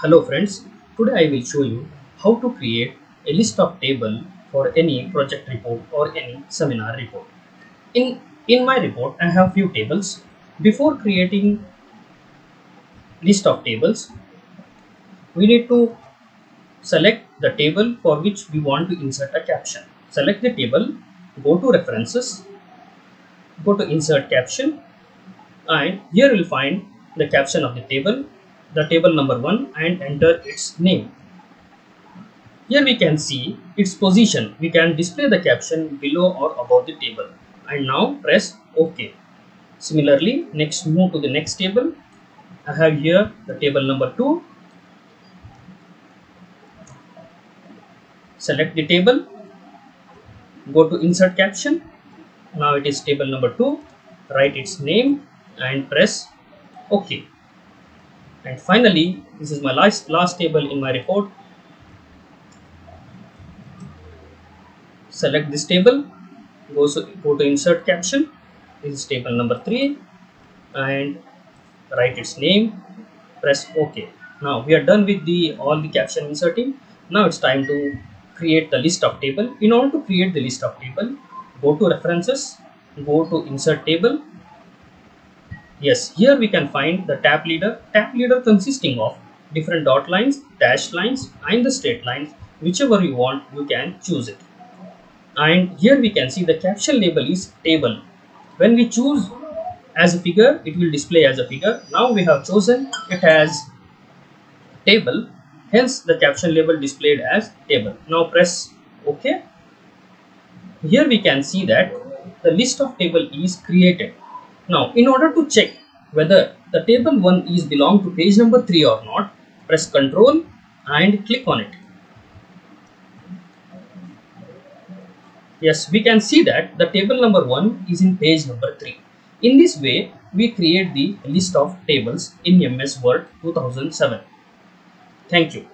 friends, today I will show you how to create a list of table for any project report or any seminar report. In, in my report, I have few tables. Before creating list of tables, we need to select the table for which we want to insert a caption. Select the table, go to references, go to insert caption and here you will find the caption of the table the table number one and enter its name. Here we can see its position. We can display the caption below or above the table. And now press ok. Similarly next move to the next table. I have here the table number two. Select the table. Go to insert caption. Now it is table number two. Write its name and press ok and finally this is my last last table in my report. Select this table go to, go to insert caption. This is table number 3 and write its name. Press ok. Now we are done with the all the caption inserting. Now it's time to create the list of table. In order to create the list of table go to references go to insert table yes here we can find the tab leader. Tab leader consisting of different dot lines dashed lines and the straight lines. Whichever you want you can choose it. And here we can see the caption label is table. When we choose as a figure it will display as a figure. Now we have chosen it as table. Hence the caption label displayed as table. Now press ok. Here we can see that the list of table is created now, in order to check whether the table 1 is belong to page number 3 or not, press Ctrl and click on it. Yes, we can see that the table number 1 is in page number 3. In this way, we create the list of tables in MS Word 2007. Thank you.